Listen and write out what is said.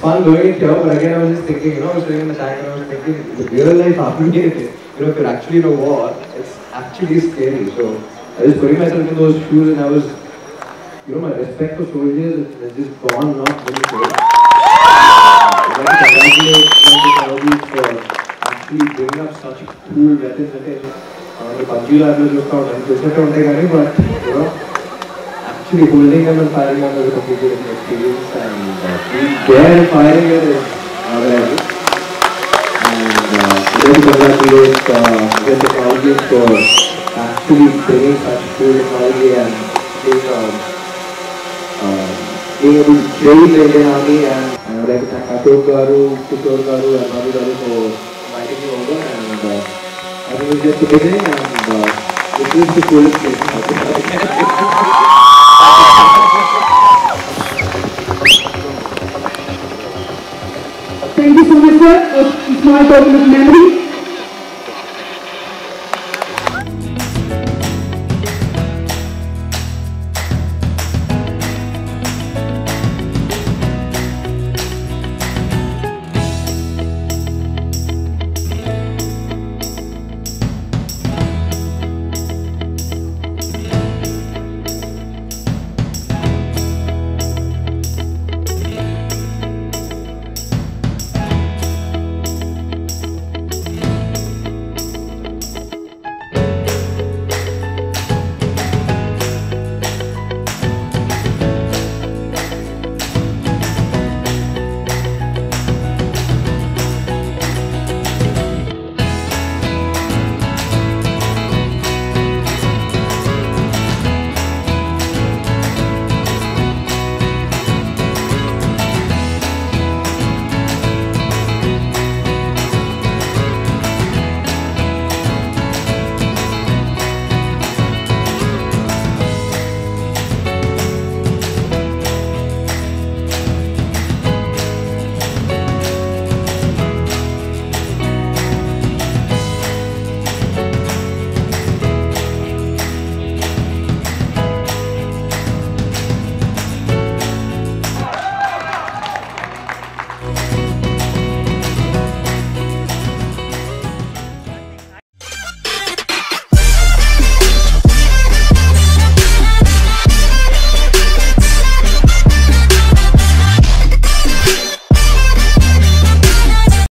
fun doing it here, but again, I was just thinking, you know, I was doing in the tank and I was thinking, the real life after me, you know, if you're actually in a war, it's actually scary. So I was putting myself in those shoes and I was, you know, my respect for soldiers has just gone up really great. Like to actually bringing up such cool weapons. Okay, uh, the bungee ladder just out and just don't take any, but you actually holding them and firing them is a completely different experience, and uh, there firing it is another. And uh, I'd like to congratulate uh, the Saudis for actually bringing such cool technology and being um, uh, being able to train the Indian Army and I would like to thank Ashok Garu, Kishore Garu and Madhu Garu for inviting me over and uh, I think it's just the beginning and uh, this is the coolest place. Thank you so much, sir. A small token of memory.